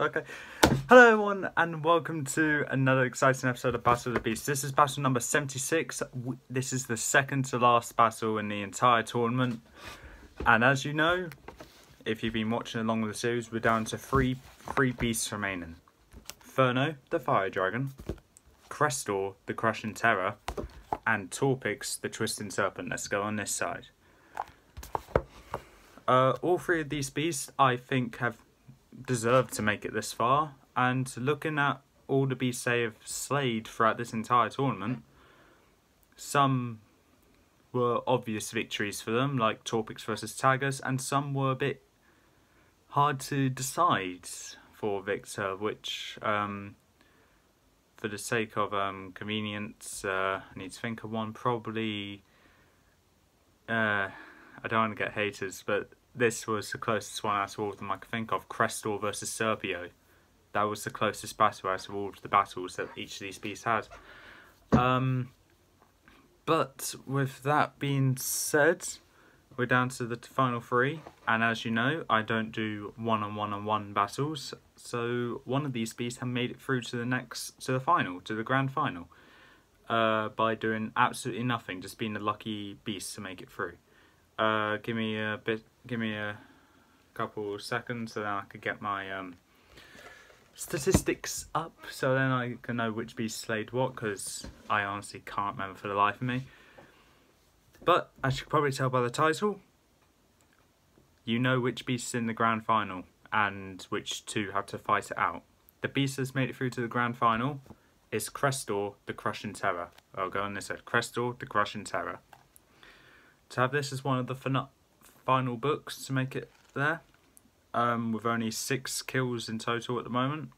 Okay. Hello, everyone, and welcome to another exciting episode of Battle of the Beasts. This is battle number 76. This is the second to last battle in the entire tournament. And as you know, if you've been watching along with the series, we're down to three, three beasts remaining Ferno, the Fire Dragon, Crestor, the Crushing Terror, and Torpix, the Twisting Serpent. Let's go on this side. Uh, all three of these beasts, I think, have deserved to make it this far. And looking at all the beasts they have slayed throughout this entire tournament, some were obvious victories for them, like Torpix versus Tagus, and some were a bit hard to decide for Victor, which, um, for the sake of um, convenience, uh, I need to think of one. Probably, uh, I don't want to get haters, but this was the closest one out of all of them I could think of. Crestor versus Serpio. That was the closest battle of all of the battles that each of these beasts had. Um, but with that being said, we're down to the final three, and as you know, I don't do one on one on one battles. So one of these beasts have made it through to the next to the final, to the grand final, uh, by doing absolutely nothing, just being the lucky beast to make it through. Uh, give me a bit, give me a couple seconds, so then I could get my um, statistics up, so then I can know which beast slayed what, because I honestly can't remember for the life of me. But as you can probably tell by the title, you know which beast's in the grand final and which two have to fight it out. The beast that's made it through to the grand final is Crestor, the Crushing Terror. I'll go on this side. Crestor, the Crushing Terror. To have this as one of the fina- final books to make it there, um, with only six kills in total at the moment,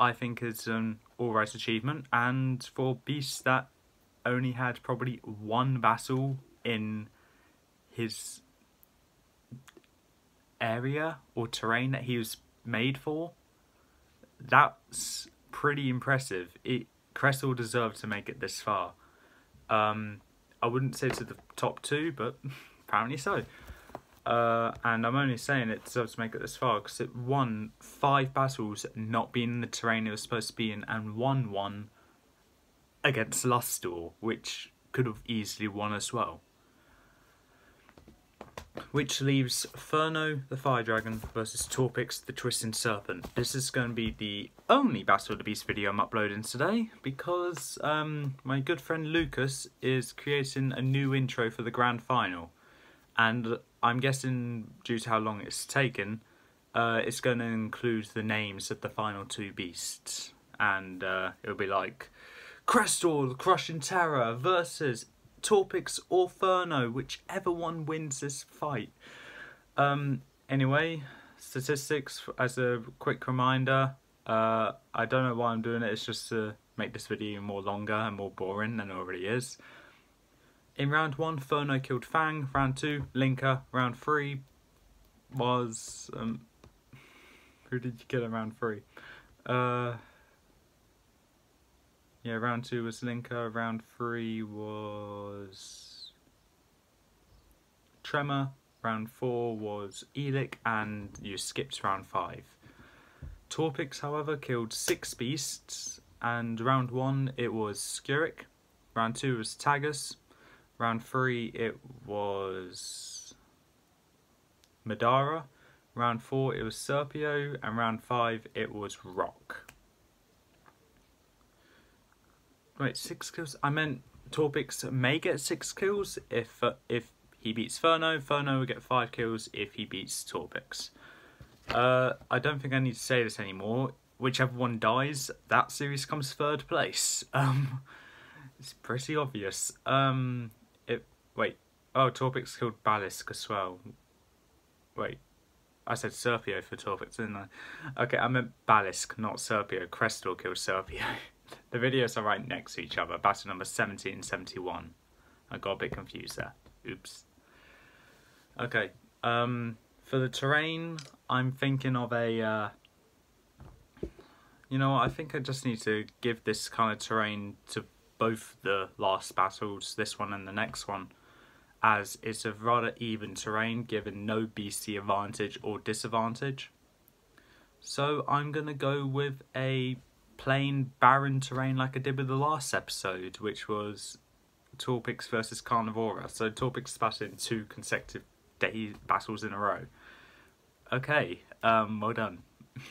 I think is an alright achievement. And for beasts that only had probably one battle in his area or terrain that he was made for, that's pretty impressive. It Crestle deserved to make it this far. Um, I wouldn't say to the top two, but apparently so. Uh, and I'm only saying it deserves to make it this far because it won five battles not being in the terrain it was supposed to be in and won one against Lustor, which could have easily won as well. Which leaves Ferno the Fire Dragon versus Torpix the Twisting Serpent. This is going to be the only Battle of the Beast video I'm uploading today because um, my good friend Lucas is creating a new intro for the grand final. And I'm guessing, due to how long it's taken, uh, it's going to include the names of the final two beasts. And uh, it'll be like Crestor, the Crushing Terror versus Torpix or Ferno, whichever one wins this fight. Um, anyway, statistics as a quick reminder. Uh, I don't know why I'm doing it. It's just to make this video more longer and more boring than it already is. In round one, Ferno killed Fang. Round two, Linka. Round three was um, who did you kill in round three? Uh, yeah, round two was Linka. Round three was Tremor. Round four was Elik, and you skipped round five. Torpix, however, killed six beasts, and round one it was Skuric. Round two was Tagus. Round three it was Madara. Round four it was Serpio, and round five it was Rock. Wait, six kills? I meant Torpix may get six kills if uh, if he beats Ferno. Ferno will get five kills if he beats Torpix. Uh, I don't think I need to say this anymore. Whichever one dies, that series comes third place. Um, it's pretty obvious. Um, it wait. Oh, Torpix killed Balisk as well. Wait, I said Serpio for Torpix, didn't I? Okay, I meant Balisk, not Serpio. Crestor killed Serpio. the videos are right next to each other. Battle number 70 and 71. I got a bit confused there. Oops. Okay. Um, for the terrain, I'm thinking of a. Uh, you know? I think I just need to give this kind of terrain to both the last battles, this one and the next one, as it's a rather even terrain given no beastie advantage or disadvantage. So I'm gonna go with a plain barren terrain like I did with the last episode, which was Torpix versus Carnivora. So Torpix battled in two consecutive day battles in a row. Okay, um, well done.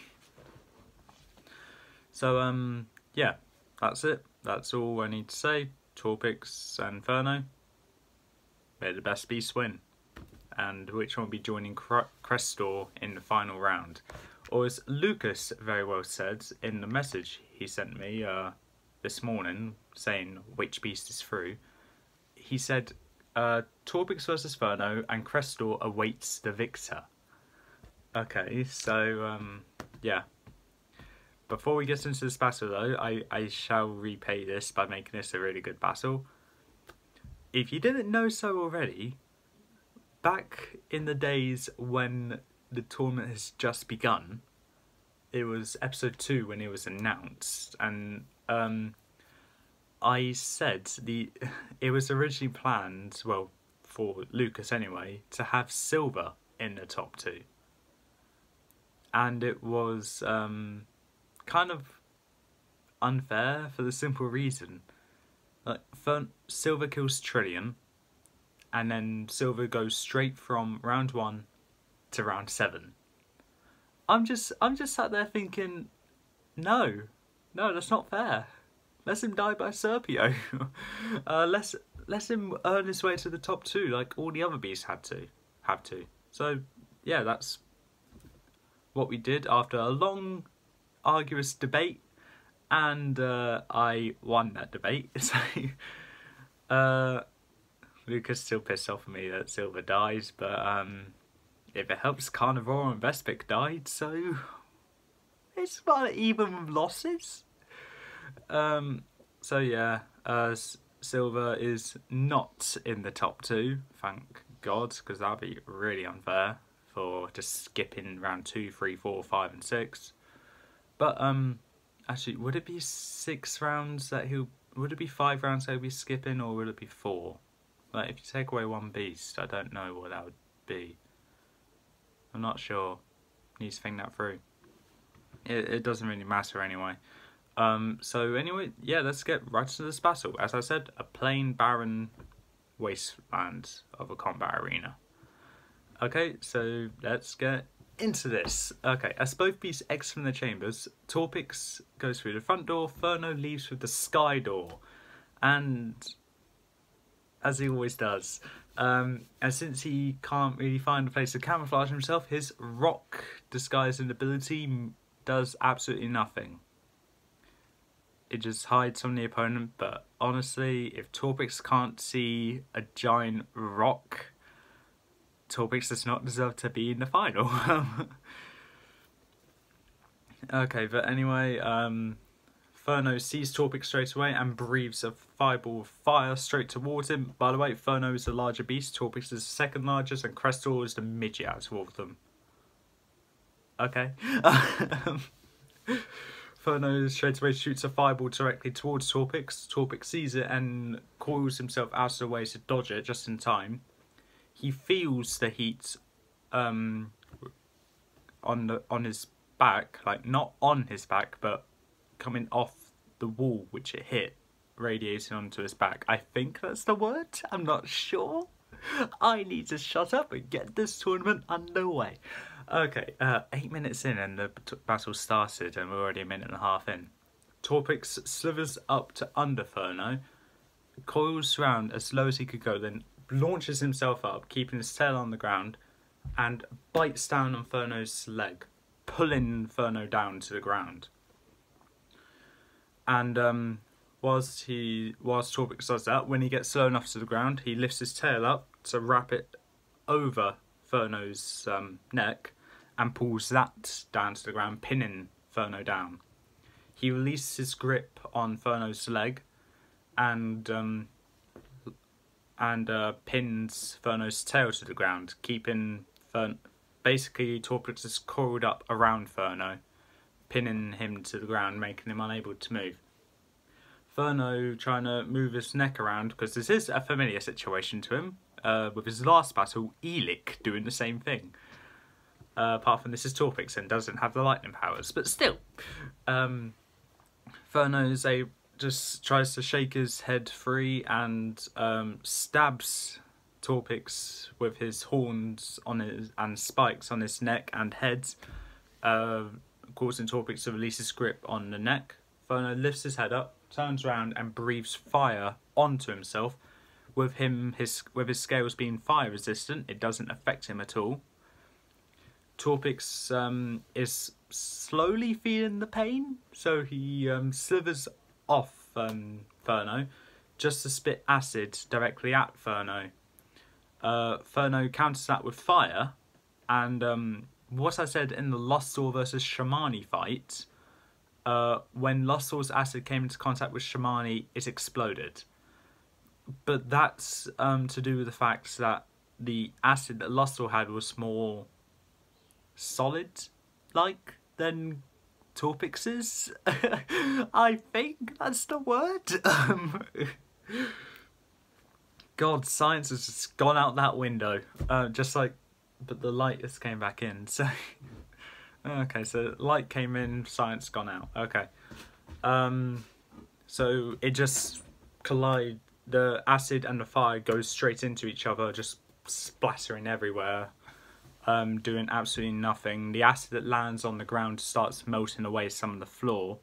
so um, yeah, that's it. That's all I need to say. Torpix and Inferno. May the best beast win. And which one will be joining Crestor in the final round? Or as Lucas very well said in the message he sent me uh, this morning saying which beast is through, he said uh, Torpix versus Inferno and Crestor awaits the victor. Okay, so um, yeah. Before we get into this battle though, I, I shall repay this by making this a really good battle. If you didn't know so already, back in the days when the tournament has just begun, it was episode two when it was announced, and um, I said the it was originally planned, well, for Lucas anyway, to have Silver in the top two, and it was um, kind of unfair for the simple reason, like Silver kills Trillion, and then Silver goes straight from round one to round seven. I'm just I'm just sat there thinking, no, no, that's not fair. Let him die by Serpio. uh, let let him earn his way to the top two, like all the other beasts had to, have to. So yeah, that's what we did after a long, arduous debate, and uh, I won that debate. So uh, Lucas still pissed off at me that Silver dies, but um, if it helps, Carnivore and Vespick died, so it's about even with losses. Um, so yeah, uh, Silver is not in the top two, thank God, because that'd be really unfair for just skipping round two, three, four, five, and six. But um, actually, would it be six rounds that he'll? Would it be five rounds he'll be skipping, or would it be four? Like, if you take away one beast, I don't know what that would be. I'm not sure. Need to think that through. It, it doesn't really matter anyway. Um, so anyway, yeah, let's get right to this battle. As I said, a plain, barren wasteland of a combat arena. Okay, so let's get into this. Okay, as both beasts exit from the chambers, Torpix goes through the front door, Ferno leaves through the sky door, and as he always does, um, and since he can't really find a place to camouflage himself, his rock disguising ability does absolutely nothing. It just hides from the opponent, but honestly, if Torpix can't see a giant rock, Torpix does not deserve to be in the final. okay, but anyway, um, Ferno sees Torpix straight away and breathes a fireball of fire straight towards him. By the way, Ferno is the larger beast, Torpix is the second largest, and Crestor is the midget out of all of them. Okay. Ferno straight away shoots a fireball directly towards Torpix. Torpix sees it and coils himself out of the way to dodge it just in time. He feels the heat um, on the on his back, like not on his back, but coming off the wall which it hit, radiating onto his back. I think that's the word. I'm not sure. I need to shut up and get this tournament underway. Okay, uh, eight minutes in and the battle started, and we're already a minute and a half in. Torpix slithers up to under Ferno, coils around as low as he could go, then launches himself up, keeping his tail on the ground, and bites down on Ferno's leg, pulling Ferno down to the ground and um, whilst he whilst Torpix does that, when he gets low enough to the ground, he lifts his tail up to wrap it over Ferno's um, neck and pulls that down to the ground, pinning Ferno down. He releases his grip on Ferno's leg and um, and uh, pins Ferno's tail to the ground, keeping Fern- basically Torpix is coiled up around Ferno pinning him to the ground, making him unable to move. Ferno trying to move his neck around because this is a familiar situation to him. Uh, with his last battle, Elik doing the same thing. Uh, apart from this is Torpix and doesn't have the lightning powers, but still, um, Ferno's a just tries to shake his head free and um, stabs Torpix with his horns on his and spikes on his neck and head, uh, causing Torpix to release his grip on the neck. Ferno lifts his head up, turns around, and breathes fire onto himself. With him, his with his scales being fire resistant, it doesn't affect him at all. Torpix um, is slowly feeling the pain, so he um, slithers off um, just to spit acid directly at Ferno. Uh, counters that with fire, and um, what I said in the Lustor versus Shamani fight, uh, when Lustor's acid came into contact with Shamani, it exploded. But that's um, to do with the fact that the acid that Lustor had was more solid like than Torpix's. I think that's the word. Um, God, science has just gone out that window. Uh, just like, but the light just came back in. So, okay, so light came in, science gone out. Okay. Um, so it just collide. The acid and the fire goes straight into each other, just splattering everywhere um, doing absolutely nothing. The acid that lands on the ground starts melting away some of the floor.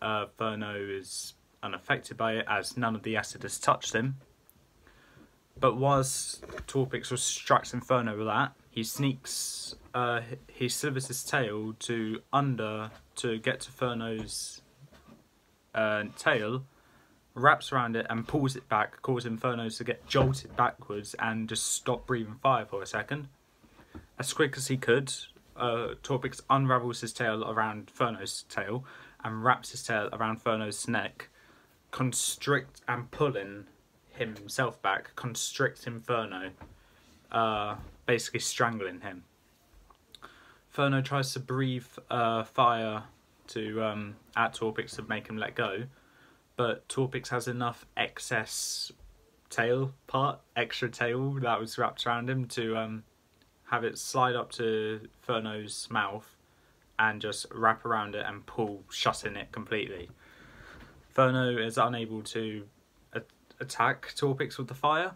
Uh, Ferno is unaffected by it as none of the acid has touched him. But whilst Torpix was distracting Inferno with that, he sneaks, uh, he slivers his tail to under to get to Ferno's uh, tail, wraps around it and pulls it back, causing Inferno to get jolted backwards and just stop breathing fire for a second. As quick as he could, uh, Torpix unravels his tail around Ferno's tail and wraps his tail around Ferno's neck, constrict and pulling himself back, constrict Inferno, uh, basically strangling him. Inferno tries to breathe uh, fire to um, at Torpix to make him let go, but Torpix has enough excess tail part, extra tail that was wrapped around him to um, have it slide up to Ferno's mouth and just wrap around it and pull, shutting it completely. Ferno is unable to attack Torpix with the fire,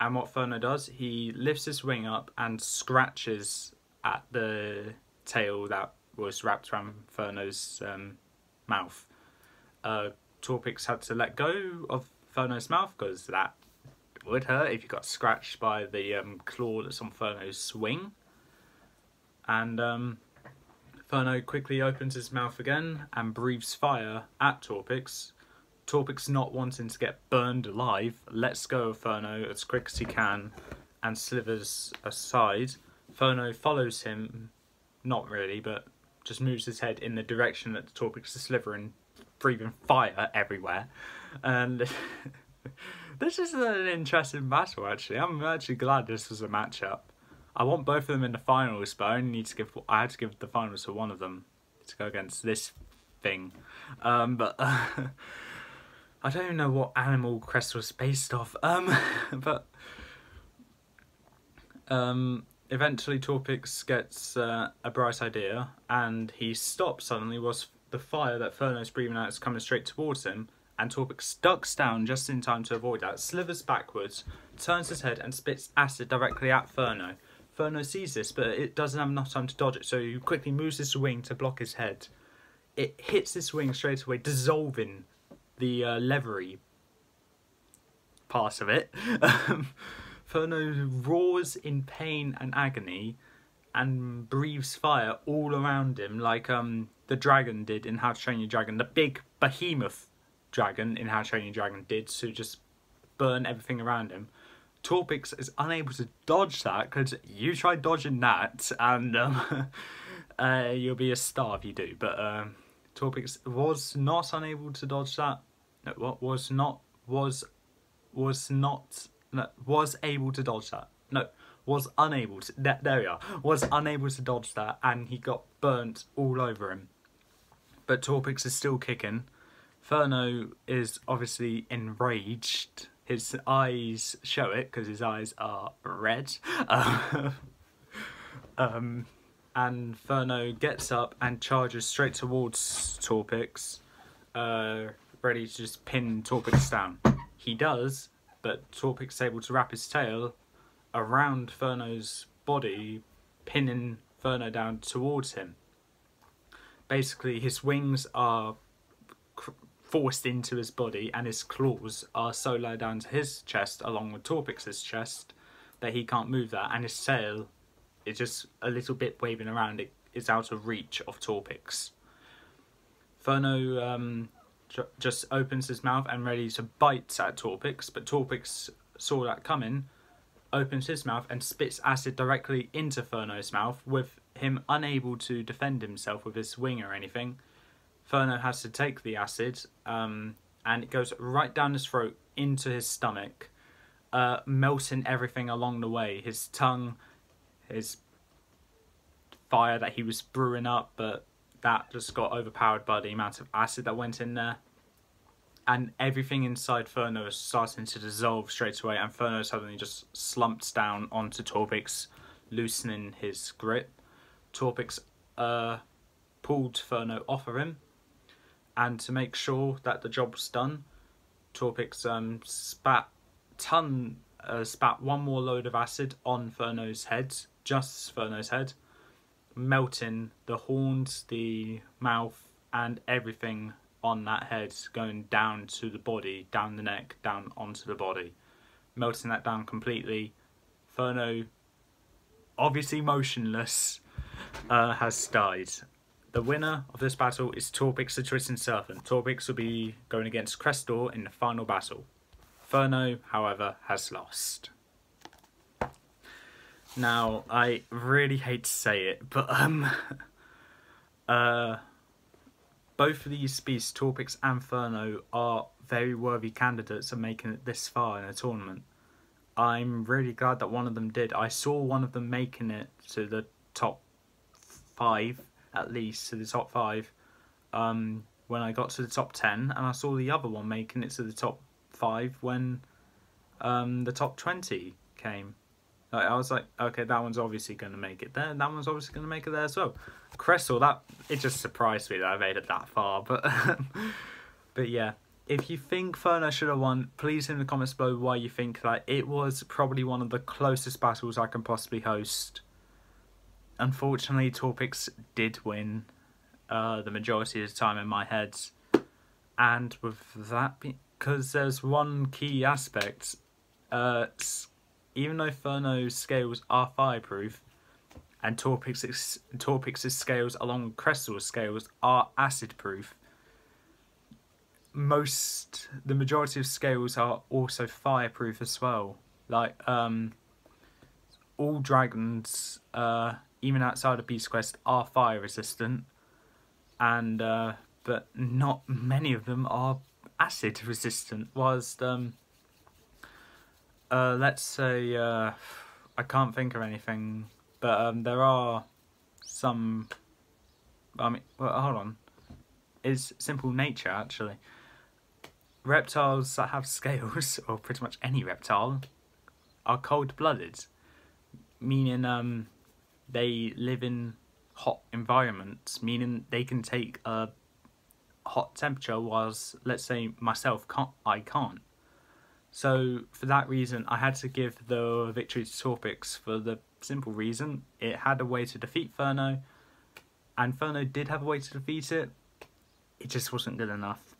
and what Ferno does, he lifts his wing up and scratches at the tail that was wrapped around Ferno's um, mouth. Uh, Torpix had to let go of Ferno's mouth because that would hurt if you got scratched by the um, claw that's on Ferno's wing. And um, Ferno quickly opens his mouth again and breathes fire at Torpix. Torpix, not wanting to get burned alive, lets go of Ferno as quick as he can and slivers aside. Ferno follows him, not really, but just moves his head in the direction that Torpix is slithering, breathing fire everywhere. And this is an interesting battle, actually. I'm actually glad this was a matchup. I want both of them in the finals, but I only need to give. I had to give the finals to one of them to go against this thing. Um, but I don't even know what animal Crest was based off. Um, but um, eventually Torpix gets uh, a bright idea, and he stops suddenly. Was the fire that Ferno's breathing out is coming straight towards him, and Torpix ducks down just in time to avoid that, slithers backwards, turns his head and spits acid directly at Ferno. Ferno sees this, but it doesn't have enough time to dodge it, so he quickly moves his wing to block his head. It hits this wing straight away, dissolving the uh, part of it. Um, Ferno roars in pain and agony and breathes fire all around him like um the dragon did in How to Train Your Dragon, the big behemoth dragon in How to Train Your Dragon did to just burn everything around him. Torpix is unable to dodge that because you try dodging that and um, uh, you'll be a star if you do. But um, Torpix was not unable to dodge that. No, what was not was was not no, was able to dodge that. No, was unable to. There, there we are. Was unable to dodge that, and he got burnt all over him. But Torpix is still kicking. Ferno is obviously enraged. His eyes show it because his eyes are red. Um, and Ferno gets up and charges straight towards Torpix, uh, ready to just pin Torpix down. He does, but Torpix is able to wrap his tail around Ferno's body, pinning Ferno down towards him. Basically, his wings are forced into his body, and his claws are so low down to his chest, along with Torpix's chest, that he can't move that, and his tail is just a little bit waving around. It is out of reach of Torpix. Ferno um, just opens his mouth and ready to bite at Torpix, but Torpix saw that coming, opens his mouth and spits acid directly into Ferno's mouth, with him unable to defend himself with his wing or anything. Ferno has to take the acid, um, and it goes right down his throat into his stomach, uh, melting everything along the way. His tongue, his fire that he was brewing up, but that just got overpowered by the amount of acid that went in there. And everything inside Ferno is starting to dissolve straight away, and Ferno suddenly just slumps down onto Torpix, loosening his grip. Torpix uh, pulled Ferno off of him, and to make sure that the job was done, Torpix um, spat ton uh, spat one more load of acid on Ferno's head, just Ferno's head, melting the horns, the mouth, and everything on that head, going down to the body, down the neck, down onto the body, melting that down completely. Ferno, obviously motionless, uh, has died. The winner of this battle is Torpix the Twisting Serpent. Torpix will be going against Crestor in the final battle. Ferno, however, has lost. Now, I really hate to say it, but um, uh, both of these species, Torpix and Ferno, are very worthy candidates of making it this far in a tournament. I'm really glad that one of them did. I saw one of them making it to the top five, at least to the top five, um, when I got to the top ten, and I saw the other one making it to the top five when um, the top twenty came. Like, I was like, okay, that one's obviously going to make it there. That one's obviously going to make it there as well. Crystal, that it just surprised me that I made it that far. But but yeah, if you think Ferno should have won, please in the comments below why you think that it was probably one of the closest battles I can possibly host. Unfortunately, Torpix did win uh, the majority of the time in my head. And with that, because there's one key aspect, uh, even though Ferno's scales are fireproof, and Torpix's, Torpix's scales along with Crestor's scales are acid proof, most, the majority of scales are also fireproof as well. Like, um, all dragons, uh, even outside of Beast Quest, are fire resistant, and, uh, but not many of them are acid resistant. whilst, um, uh, let's say uh, I can't think of anything, but um, there are some. I mean, well, hold on. Is simple nature actually? Reptiles that have scales, or pretty much any reptile, are cold-blooded, meaning um, they live in hot environments, meaning they can take a hot temperature, whilst let's say myself can't. I can't. So for that reason, I had to give the victory to Torpix for the simple reason it had a way to defeat Ferno, and Ferno did have a way to defeat it. It just wasn't good enough.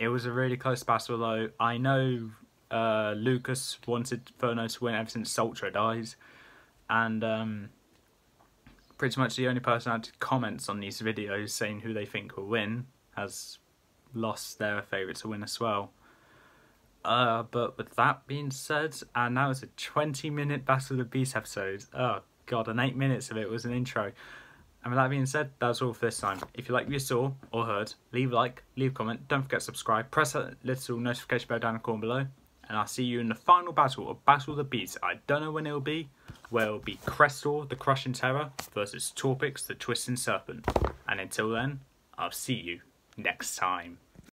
It was a really close battle, though. I know uh, Lucas wanted Ferno to win ever since Sultra dies, and um, pretty much the only person that comments on these videos saying who they think will win has lost their favourite to win as well. Uh, but with that being said, and now it's a 20 minute Battle of the Beast episode. Oh god, and 8 minutes of it was an intro. And with that being said, that's all for this time. If you like what you saw or heard, leave a like, leave a comment, don't forget to subscribe, press that little notification bell down in the corner below, and I'll see you in the final battle of Battle of the Beast. I don't know when it'll be, where it'll be Crestor, the Crushing Terror, versus Torpix, the Twisting Serpent. And until then, I'll see you next time.